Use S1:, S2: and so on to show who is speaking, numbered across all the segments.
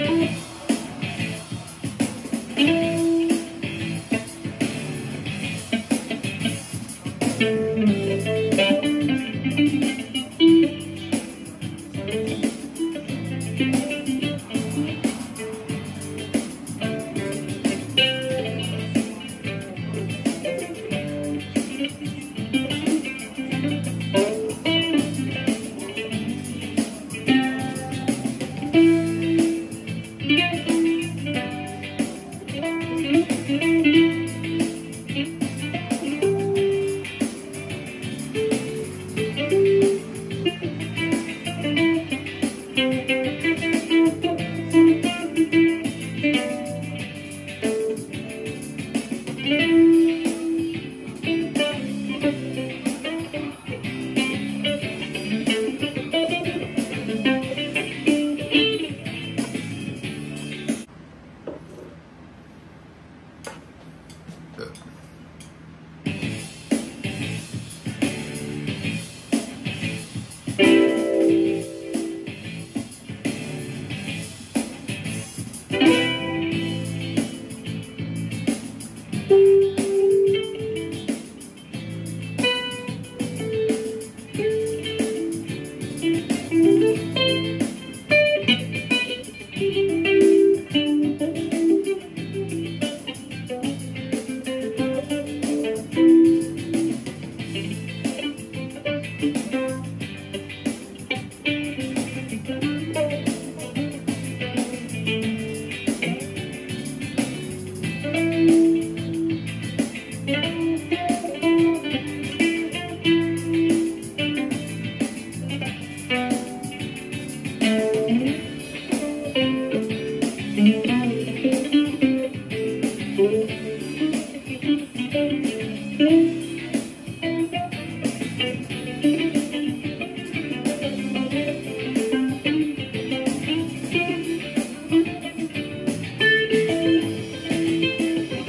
S1: Thank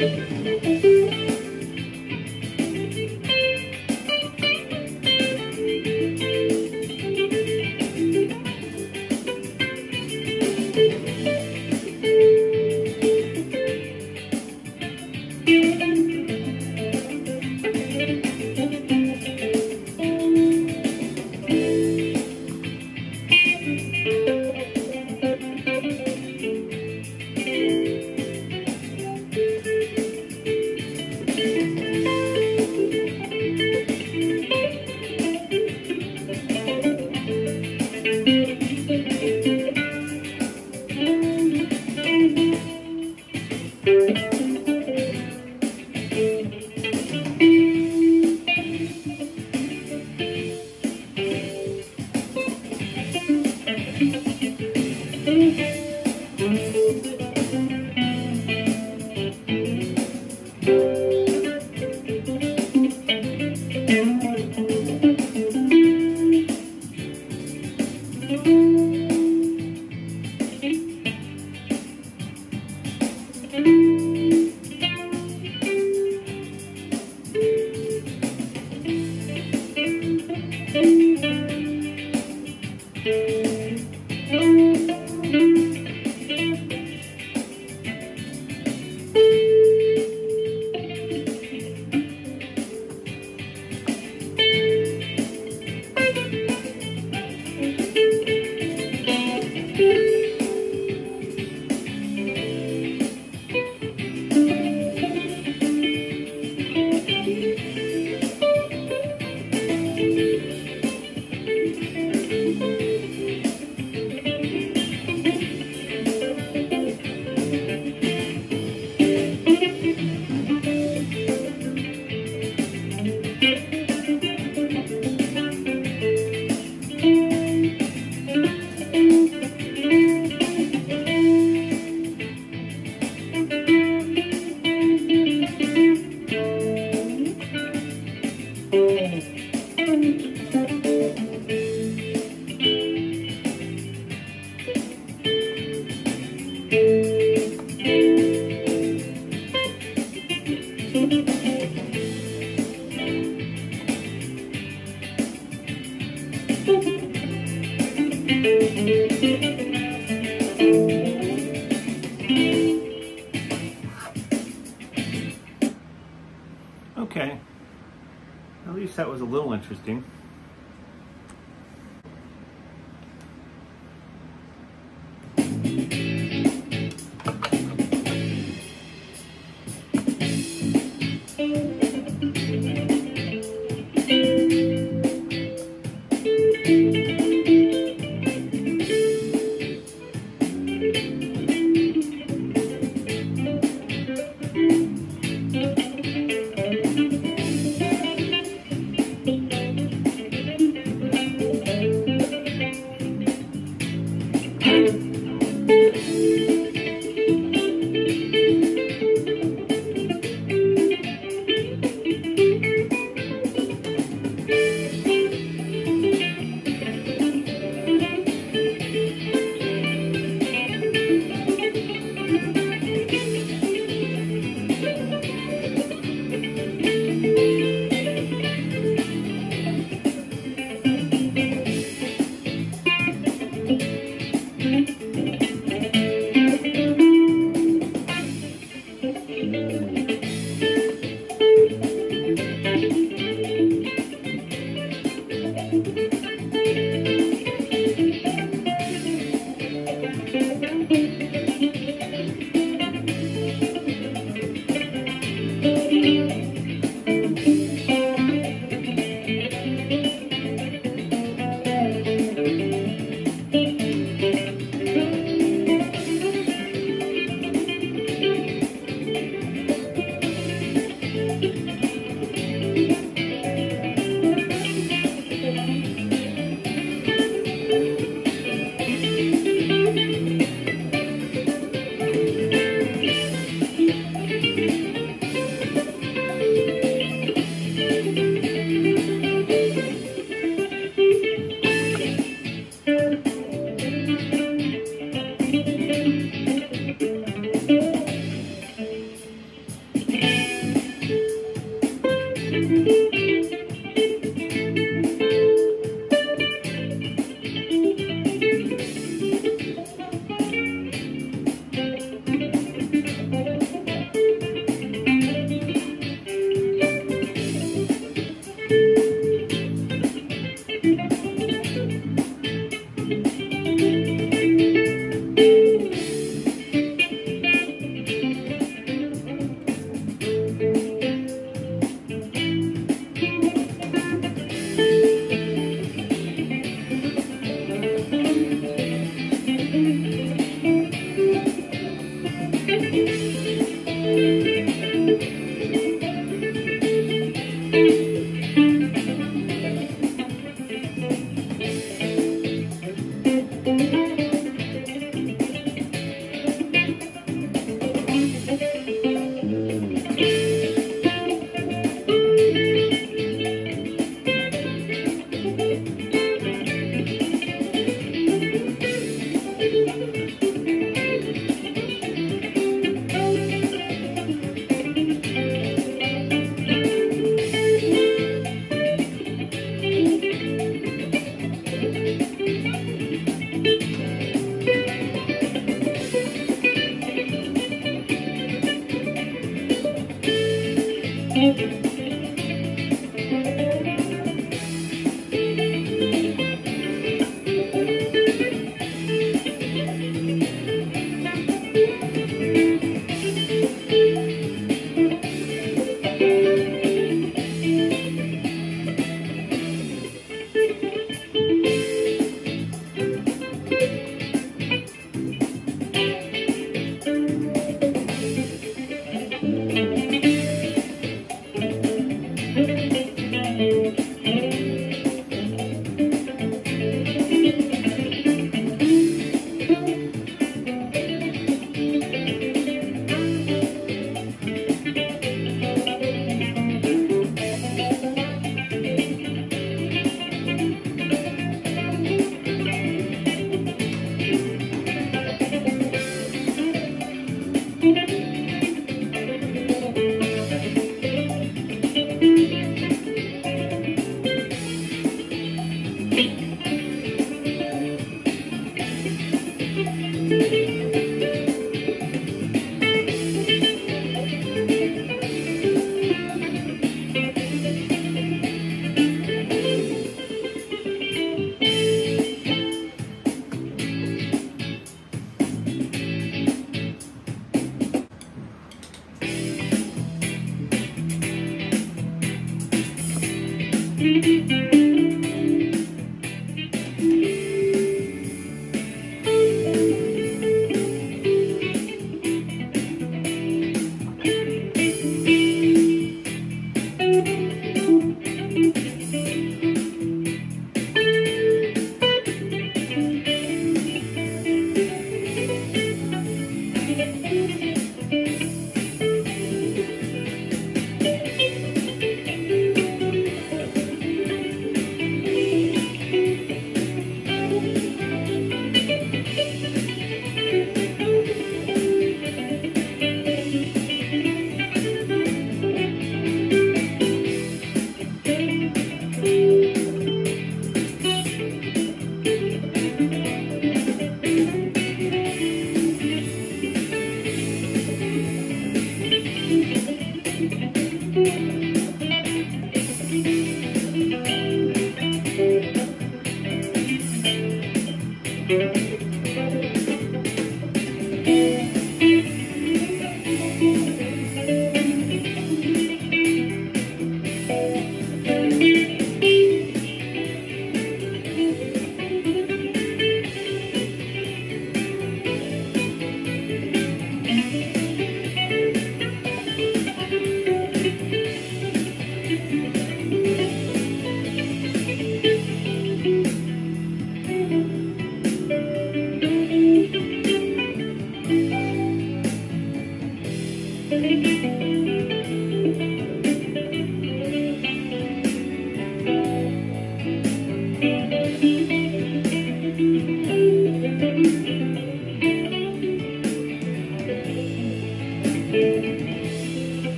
S1: you. Interesting.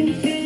S1: in